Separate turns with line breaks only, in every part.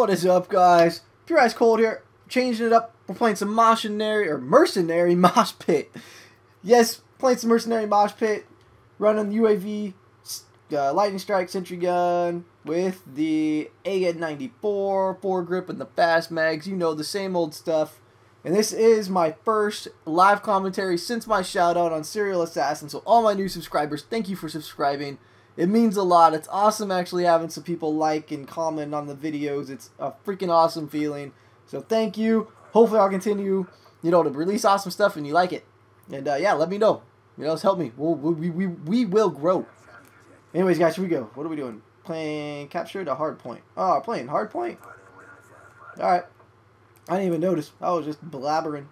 What is up, guys? Pure Ice Cold here. Changing it up. We're playing some mercenary or mercenary mosh pit. Yes, playing some mercenary mosh pit. Running the UAV, uh, lightning strike, sentry gun with the AN-94 foregrip and the fast mags. You know the same old stuff. And this is my first live commentary since my shout out on Serial Assassin. So all my new subscribers, thank you for subscribing. It means a lot. It's awesome actually having some people like and comment on the videos. It's a freaking awesome feeling. So thank you. Hopefully I'll continue, you know, to release awesome stuff and you like it. And uh, yeah, let me know. You know, help me. We'll, we, we, we will grow. Anyways, guys, here we go. What are we doing? Playing capture the hard point. Oh, playing hard point? Alright. I didn't even notice. I was just blabbering.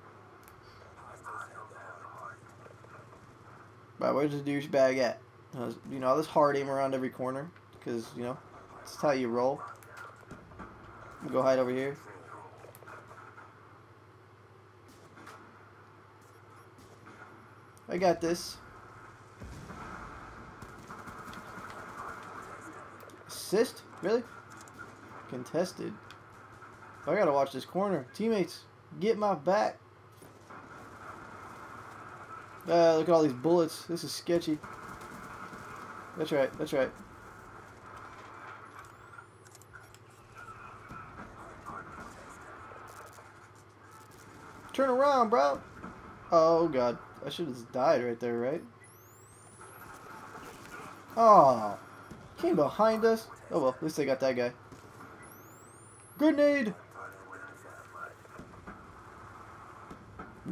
Right, where's this douchebag at? You know, this hard aim around every corner. Because, you know, that's how you roll. Go hide over here. I got this. Assist? Really? Contested. I gotta watch this corner. Teammates, get my back. Uh, look at all these bullets. This is sketchy. That's right, that's right. Turn around, bro. Oh, God. I should have died right there, right? Oh. Came behind us. Oh, well. At least I got that guy. Grenade!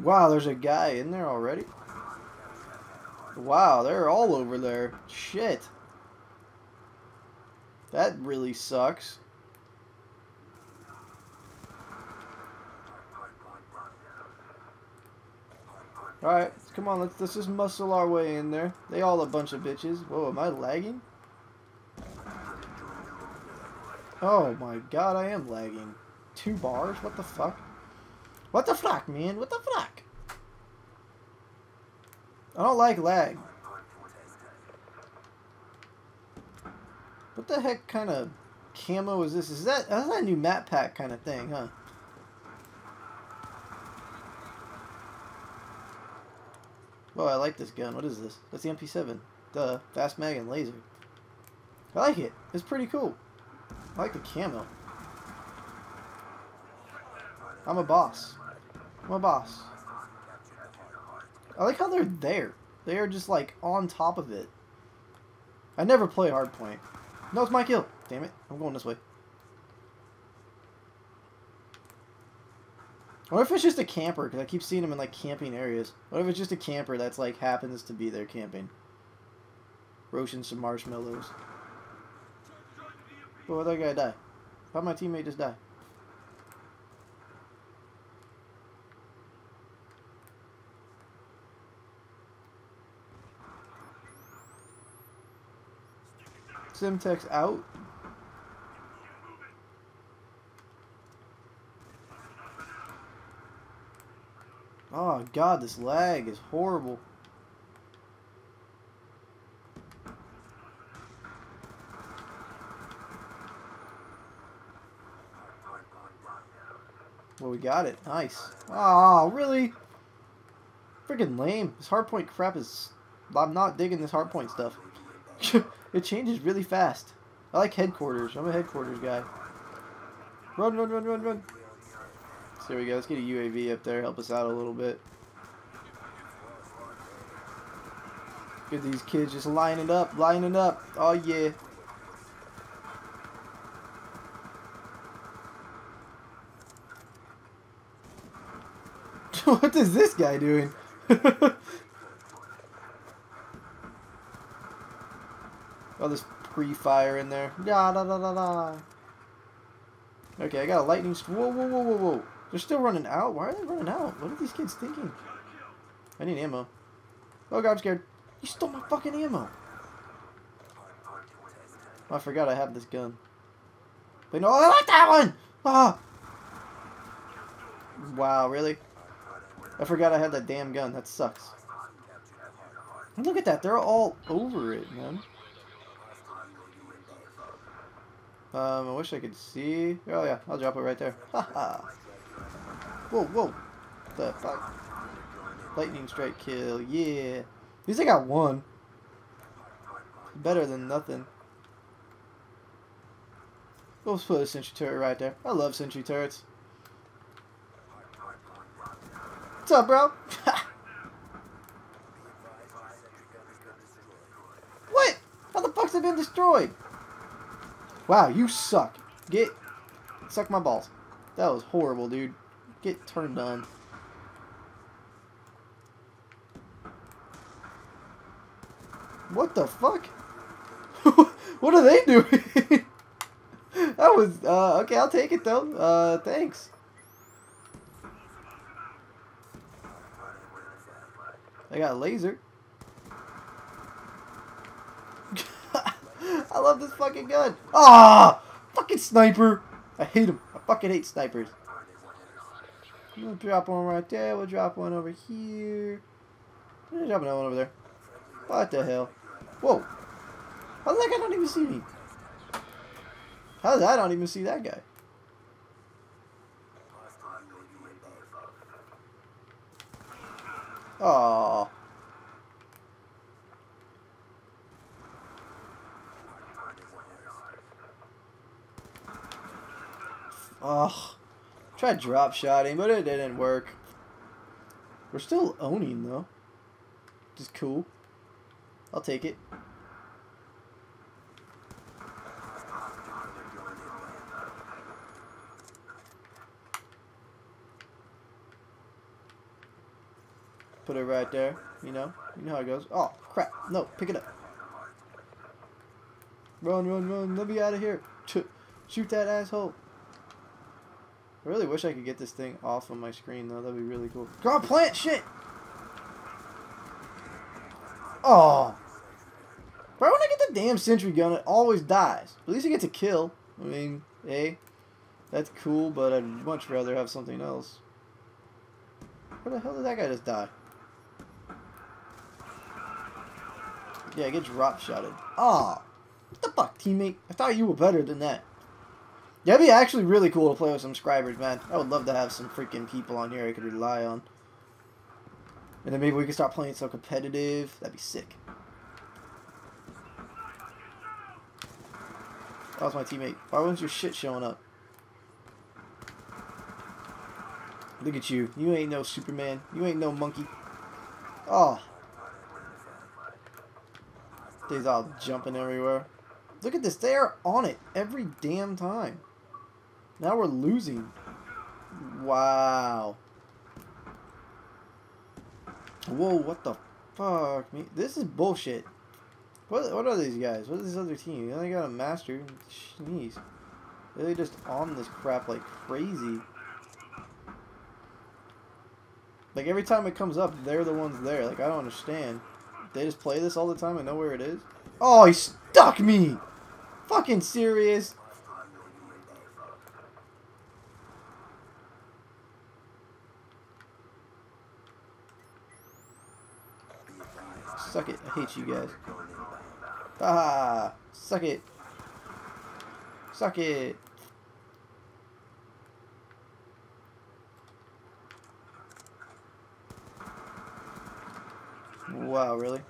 Wow, there's a guy in there already? Wow, they're all over there. Shit. That really sucks. Alright, come on, let's, let's just muscle our way in there. They all a bunch of bitches. Whoa, am I lagging? Oh my god, I am lagging. Two bars? What the fuck? What the fuck, man? What the fuck? I don't like lag. What the heck kind of camo is this? Is that that's that a new map pack kind of thing, huh? Oh, I like this gun. What is this? That's the MP7. The fast mag and laser. I like it. It's pretty cool. I like the camo. I'm a boss. I'm a boss. I like how they're there. They are just like on top of it. I never play hardpoint. No, it's my kill. Damn it. I'm going this way. What if it's just a camper? Because I keep seeing them in like camping areas. What if it's just a camper that's like happens to be there camping? Roasting some marshmallows. Well, that guy died. How'd my teammate just die? Semtex out. Oh god, this lag is horrible. Well, we got it. Nice. Oh, really? Freaking lame. This hardpoint crap is... I'm not digging this hardpoint stuff. it changes really fast. I like headquarters. I'm a headquarters guy. Run, run, run, run, run. So there we go. Let's get a UAV up there. Help us out a little bit. Get these kids just lining up, lining up. Oh, yeah. what is this guy doing? oh, this pre-fire in there. Da da da da da. Okay, I got a lightning. Whoa, whoa, whoa, whoa, whoa. They're still running out. Why are they running out? What are these kids thinking? I need ammo. Oh god, I'm scared. You stole my fucking ammo. Oh, I forgot I have this gun. But no, I like that one! Ah! Wow, really? I forgot I had that damn gun. That sucks. Look at that. They're all over it, man. Um, I wish I could see. Oh yeah, I'll drop it right there. Haha. whoa, whoa. The fuck? Lightning strike kill. Yeah. At least I got one. Better than nothing. We'll put a sentry turret right there. I love sentry turrets. What's up, bro? what? How the fuck's it been destroyed? Wow, you suck. Get... Suck my balls. That was horrible, dude. Get turned on. What the fuck? what are they doing? that was, uh, okay, I'll take it though. Uh, thanks. I got a laser. I love this fucking gun. Ah! Fucking sniper! I hate him. I fucking hate snipers. We'll drop one right there. We'll drop one over here. We'll drop another one over there. What the hell? Whoa. How did that guy not even see me? How did I not even see that guy? Oh. Ugh. Tried drop shotting, but it didn't work. We're still owning though. Just cool. I'll take it. Put it right there, you know? You know how it goes. Oh, crap. No, pick it up. Run, run, run. Let me out of here. Shoot that asshole. I really wish I could get this thing off of my screen, though. That'd be really cool. Go plant shit! Oh. But when I get the damn sentry gun, it always dies. At least it gets a kill. I mean, hey, that's cool, but I'd much rather have something else. Where the hell did that guy just die? Yeah, get drop shotted. Ah, what the fuck, teammate? I thought you were better than that. It'd be actually really cool to play with subscribers, man. I would love to have some freaking people on here I could rely on. And then maybe we could start playing so competitive. That'd be sick. That was my teammate. Why wasn't your shit showing up? Look at you. You ain't no Superman. You ain't no monkey. Oh. They's all jumping everywhere. Look at this. They are on it every damn time. Now we're losing. Wow. Whoa, what the fuck? Me? This is bullshit. What, what are these guys? What is this other team? You only got a master. Jeez. They're just on this crap like crazy. Like every time it comes up, they're the ones there. Like I don't understand. They just play this all the time and know where it is. Oh, he stuck me! Fucking serious? Suck it. I hate you guys. Ah, suck it. Suck it. Wow, really?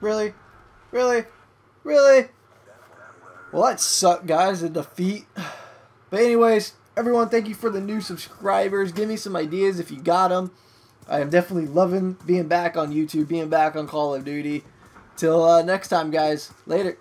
Really? Really? Really? Well, that sucked, guys. A defeat. But anyways, everyone, thank you for the new subscribers. Give me some ideas if you got them. I am definitely loving being back on YouTube, being back on Call of Duty. Till uh, next time, guys. Later.